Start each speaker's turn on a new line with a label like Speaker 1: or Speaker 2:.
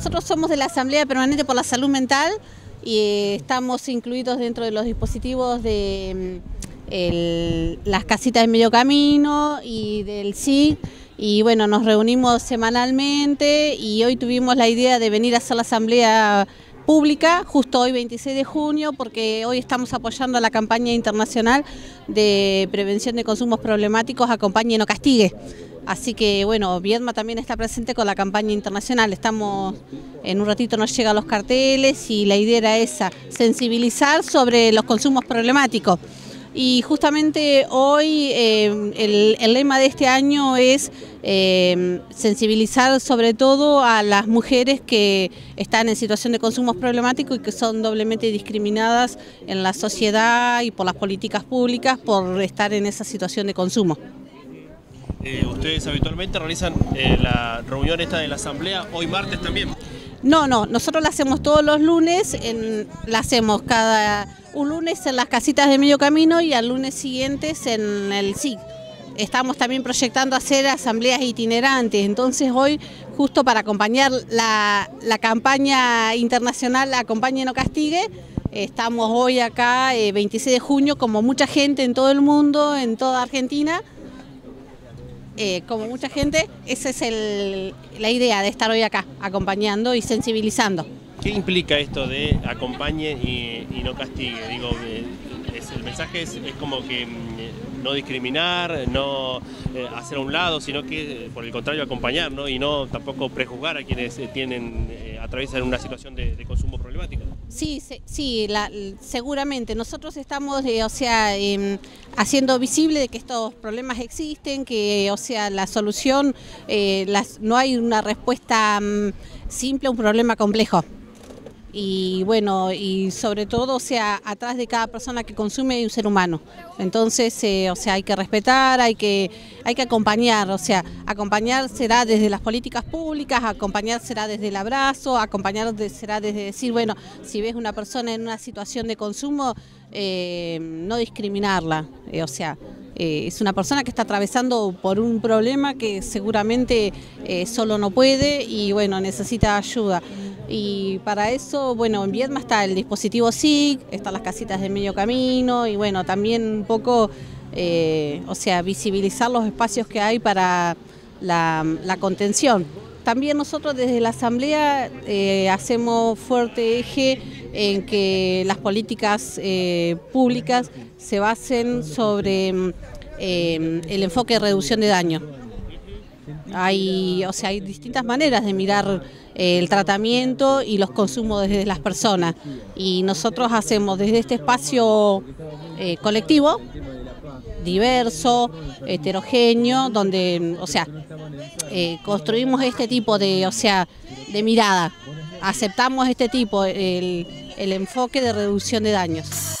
Speaker 1: nosotros somos de la Asamblea Permanente por la Salud Mental y eh, estamos incluidos dentro de los dispositivos de mm, las casitas de medio camino y del SIG y bueno, nos reunimos semanalmente y hoy tuvimos la idea de venir a hacer la asamblea pública, justo hoy 26 de junio, porque hoy estamos apoyando la campaña internacional de prevención de consumos problemáticos, acompañe y no castigue. Así que bueno, Viedma también está presente con la campaña internacional, estamos, en un ratito nos llegan los carteles y la idea era esa, sensibilizar sobre los consumos problemáticos. Y justamente hoy eh, el, lema de este año es eh, sensibilizar sobre todo a las mujeres que están en situación de consumos problemáticos y que son doblemente discriminadas en la sociedad y por las políticas públicas por estar en esa situación de consumo.
Speaker 2: Eh, ustedes habitualmente realizan la reunión esta de la asamblea hoy martes también.
Speaker 1: No, no, nosotros la hacemos todos los lunes, la hacemos cada un lunes en las casitas de medio camino y al lunes siguientes en el SIG. Estamos también proyectando hacer asambleas itinerantes, entonces hoy justo para acompañar la, campaña internacional Acompañe no castigue, estamos hoy acá, 26 eh, de junio, como mucha gente en todo el mundo, en toda Argentina, eh, como mucha gente, esa es la idea de estar hoy acá, acompañando y sensibilizando.
Speaker 2: ¿Qué implica esto de acompañe y, no castigue? Digo, eh, el mensaje es, como que mm, no discriminar, no eh, hacer a un lado, sino que por el contrario acompañar, ¿no? Y no tampoco prejuzgar a quienes tienen, atraviesan una situación de consumo problemático.
Speaker 1: Sí, sí, seguramente. Nosotros estamos, eh, o sea, em, haciendo visible que estos problemas existen, que, o sea, la solución, eh, no hay una respuesta mm, simple a un problema complejo y bueno, y sobre todo, o sea, atrás de cada persona que consume hay un ser humano. Entonces, eh, o sea, hay que respetar, hay que, hay que acompañar, o sea, acompañar será desde las políticas públicas, acompañar será desde el abrazo, acompañar será desde decir, bueno, si ves una persona en una situación de consumo, eh, no discriminarla, eh, o sea, es una persona que está atravesando por un problema que seguramente solo no puede y bueno, necesita ayuda. Y para eso, bueno, en Viedma está el dispositivo SIG, están las casitas de medio camino y bueno, también un poco, eh, o sea, visibilizar los espacios que hay para la, contención. También nosotros desde la Asamblea eh, hacemos fuerte eje en que las políticas eh, públicas se basen sobre el enfoque de reducción de daño. Hay, o sea, hay distintas maneras de mirar eh, el tratamiento y los consumos desde las personas. Y nosotros hacemos desde este espacio eh, colectivo, diverso, heterogéneo, donde, o sea, eh, construimos este tipo de, o sea, de mirada. Aceptamos este tipo, el, el enfoque de reducción de daños.